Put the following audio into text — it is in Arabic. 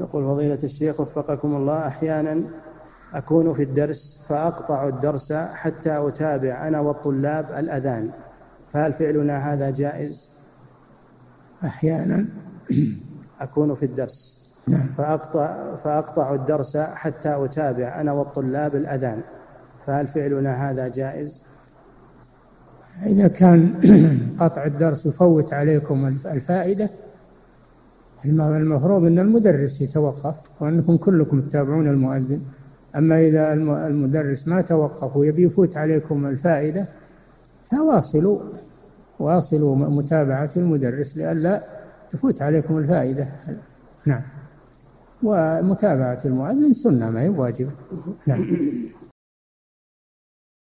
يقول فضيلة الشيخ وفقكم الله أحيانا أكون في الدرس فأقطع الدرس حتى أتابع أنا والطلاب الأذان فهل فعلنا هذا جائز؟ أحيانا أكون في الدرس نعم. فأقطع, فأقطع الدرس حتى أتابع أنا والطلاب الأذان فهل فعلنا هذا جائز؟ إذا كان قطع الدرس يفوت عليكم الفائدة المفروض أن المدرس يتوقف وأنكم كلكم تتابعون المؤذن. أما إذا المدرس ما توقف ويبي يفوت عليكم الفائدة فواصلوا واصلوا متابعة المدرس لئلا تفوت عليكم الفائدة. نعم. ومتابعة المؤذن سنة ما هي واجبة نعم.